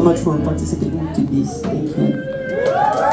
so much for participating to this. Thank you.